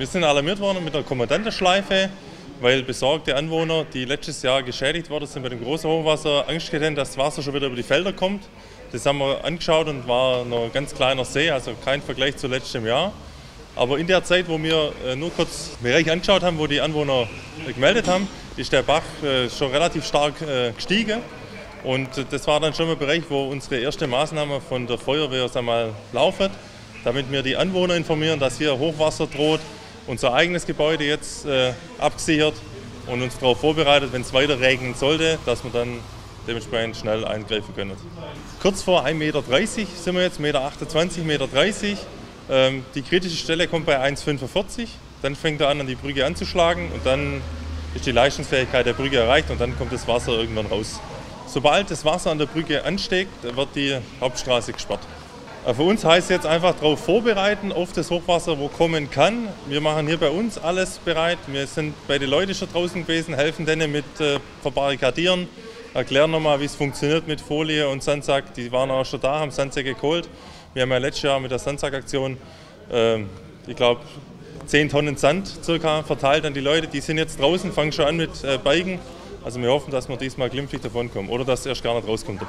Wir sind alarmiert worden mit der Kommandantenschleife, weil besorgte Anwohner, die letztes Jahr geschädigt worden sind bei dem großen Hochwasser, Angst hatten, dass das Wasser schon wieder über die Felder kommt. Das haben wir angeschaut und war noch ein ganz kleiner See, also kein Vergleich zu letztem Jahr. Aber in der Zeit, wo wir äh, nur kurz Bereich angeschaut haben, wo die Anwohner gemeldet haben, ist der Bach äh, schon relativ stark äh, gestiegen. Und das war dann schon ein Bereich, wo unsere erste Maßnahme von der Feuerwehr einmal laufen, damit wir die Anwohner informieren, dass hier Hochwasser droht, unser eigenes Gebäude jetzt äh, abgesichert und uns darauf vorbereitet, wenn es weiter regnen sollte, dass wir dann dementsprechend schnell eingreifen können. Kurz vor 1,30 Meter sind wir jetzt, 1,28 Meter, 1,30 Meter. Ähm, die kritische Stelle kommt bei 1,45. Dann fängt er an, an die Brücke anzuschlagen und dann ist die Leistungsfähigkeit der Brücke erreicht und dann kommt das Wasser irgendwann raus. Sobald das Wasser an der Brücke ansteigt, wird die Hauptstraße gesperrt. Äh, für uns heißt es jetzt einfach darauf vorbereiten, auf das Hochwasser, wo kommen kann. Wir machen hier bei uns alles bereit. Wir sind bei den Leuten schon draußen gewesen, helfen denen mit äh, Verbarrikadieren, erklären nochmal, wie es funktioniert mit Folie und Sandsack. Die waren auch schon da, haben Sandsäcke geholt. Wir haben ja letztes Jahr mit der Sandsackaktion, äh, ich glaube, 10 Tonnen Sand circa verteilt an die Leute. Die sind jetzt draußen, fangen schon an mit äh, Biken. Also wir hoffen, dass wir diesmal glimpflich davon kommen oder dass es erst gar nicht rauskommt.